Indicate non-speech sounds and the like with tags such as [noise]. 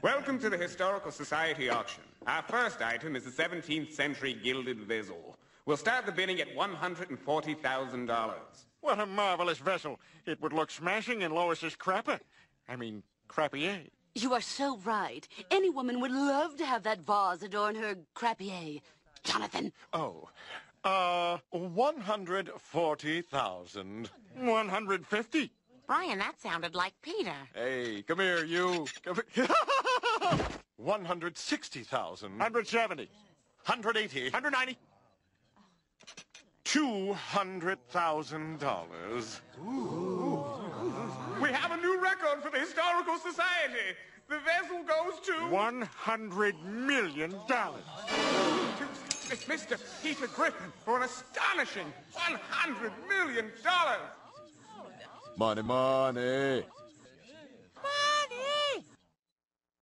Welcome to the Historical Society auction. Our first item is a 17th century gilded vessel. We'll start the bidding at $140,000. What a marvelous vessel. It would look smashing in Lois's crapper. I mean, crappier. You are so right. Any woman would love to have that vase adorn her crappier. Jonathan. Oh, uh, 140,000. 150. Brian, that sounded like Peter. Hey, come here, you. Come here. [laughs] 160,000. 170. 180. 190. $200,000. We have a new record for the Historical Society. The vessel goes to... $100 million. Mr. Peter Griffin for an astonishing $100 million. Money, money.